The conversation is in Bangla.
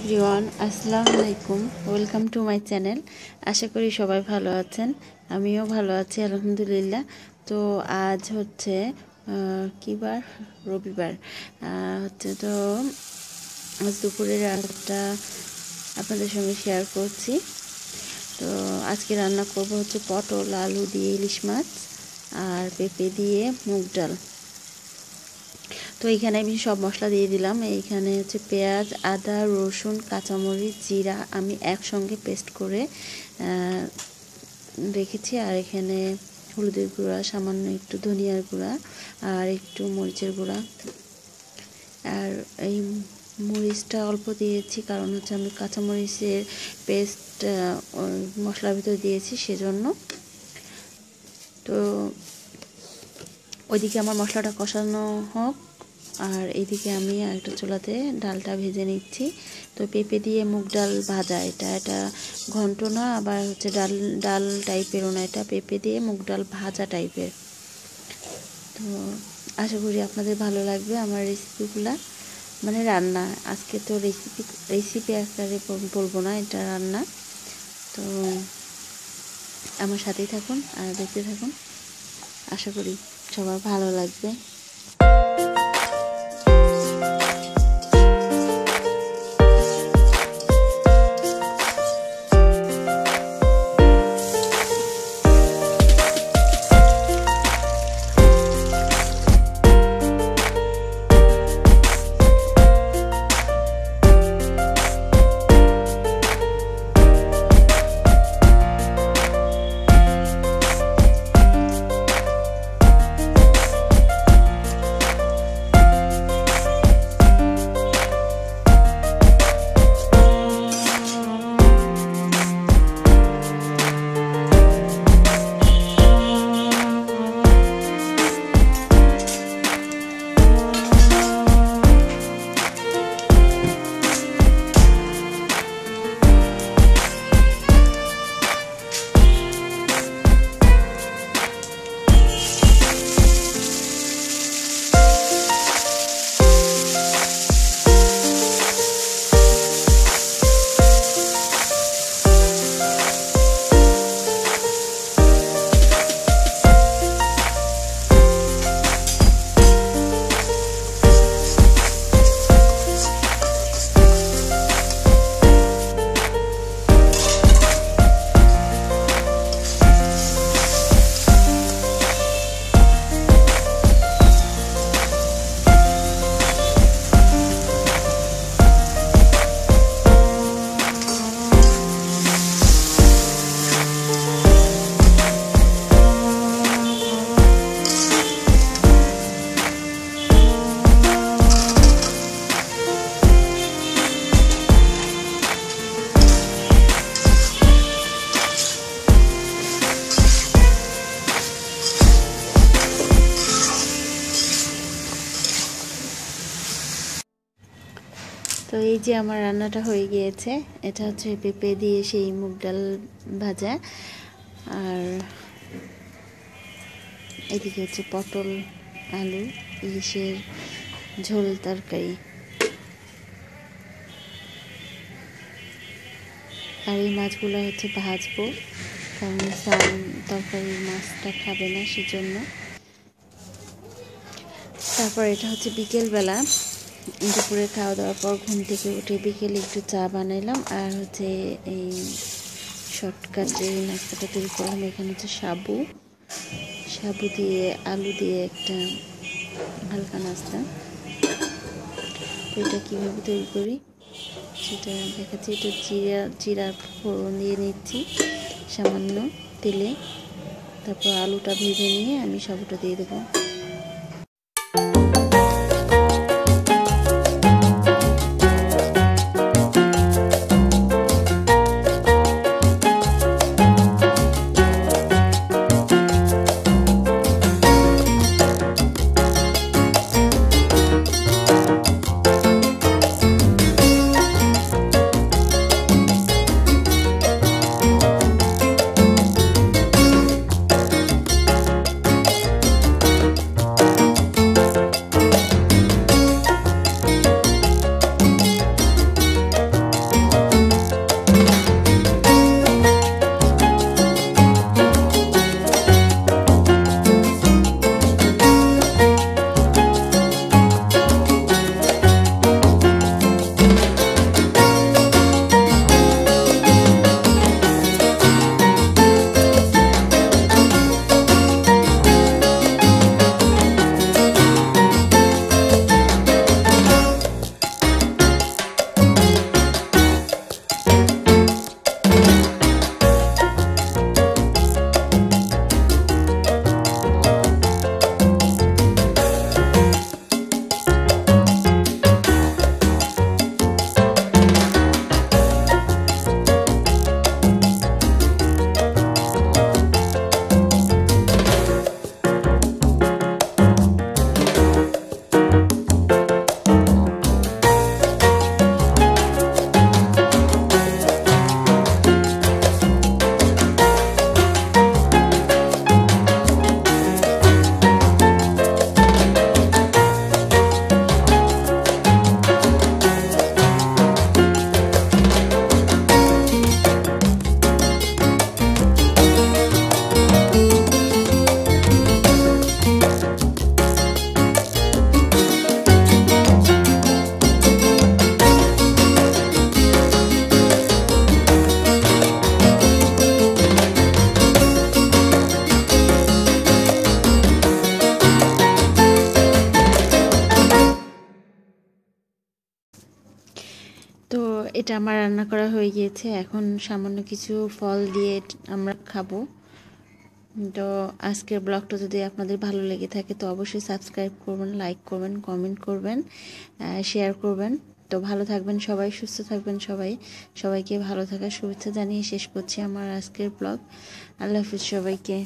এভরিওয়ান, আসসালামু আলাইকুম। Welcome to my channel. আশা করি সবাই ভালো আছেন। আমিও ভালো আছি, আলহামদুলিল্লাহ। তো আজ হচ্ছে কী বার? রবিবার। হচ্ছে তো আজ দুপুরের রান্নাটা আপনাদের সঙ্গে শেয়ার করছি। তো আজকে রান্না করব হচ্ছে পটল, আলু দিয়ে ইলিশ মাছ আর পেঁপে দিয়ে মুগ ডাল। তো এখানে আমি সব মশলা দিয়ে দিলাম। এইখানে হচ্ছে পেঁয়াজ, আদা, রসুন, কাঁচামরিচ, জিরা আমি একসঙ্গে পেস্ট করে রেখেছি। আর এখানে হলুদের গুঁড়া, সামান্য একটু ধনিয়ার গুঁড়া আর একটু মরিচের গুঁড়া। আর এই মরিচটা অল্প দিয়েছি কারণ হচ্ছে আমি কাঁচামরিচের পেস্ট মশলার ভিতরে দিয়েছি সেজন্য। তো ওইদিকে আমার মশলাটা কষানো হোক। আর এইদিকে আমি একটা চুলাতে ডালটা ভেজে নিচ্ছি। তো পেঁপে দিয়ে মুগ ডাল ভাজা এটা। এটা ঘন্ট না, আবার হচ্ছে ডাল ডাল টাইপেরও না এটা। পেঁপে দিয়ে মুগ ডাল ভাজা টাইপের তো আশা করি আপনাদের ভালো লাগবে আমার রেসিপিগুলা মানে রান্না। আজকে তো রেসিপি রেসিপি আকারে বলব না, এটা রান্না। তো আমার সাথেই থাকুন আর দেখতে থাকুন। আশা করি সবার ভালো লাগবে। এই যে আমার রান্নাটা হয়ে গিয়েছে, এটা হচ্ছে পেঁপে দিয়ে সেই মুগ ডাল ভাজা। আর এদিকে হচ্ছে পটল, আলু, ইলিশের ঝোল, তরকারি। আর এই মাছগুলো হচ্ছে ভাজবো, কারণ সান তরকারির মাছটা খাবে না সেজন্য। তারপর এটা হচ্ছে বিকেলবেলা। দুপুরে খাওয়া দাওয়ার পর ঘুম থেকে উঠে বিকেলে একটু চা বানাইলাম। আর হচ্ছে এই শর্টকাট শর্টকাটে নাস্তাটা তৈরি করলাম, এখানে হচ্ছে সাবু। সাবু দিয়ে আলু দিয়ে একটা হালকা নাস্তা। তো এটা কীভাবে তৈরি করি? সেটা দেখাচ্ছি। এটা জিরা জিরা ফোড়ন দিয়ে নিচ্ছি সামান্য তেলে। তারপর আলুটা ভেজে নিয়ে আমি সাবুটা দিয়ে দেবো। এটা আমার রান্না করা হয়ে গিয়েছে। এখন সামান্য কিছু ফল দিয়ে আমরা খাব। তো আজকের ব্লগটা যদি আপনাদের ভালো লেগে থাকে, তো অবশ্যই সাবস্ক্রাইব করবেন, লাইক করবেন, কমেন্ট করবেন শেয়ার করবেন। তো ভালো থাকবেন সবাই, সুস্থ থাকবেন সবাই। সবাইকে ভালো থাকার শুভেচ্ছা জানিয়ে শেষ করছি আমার আজকের ব্লগ। আল্লাহ হাফিজ সবাইকে।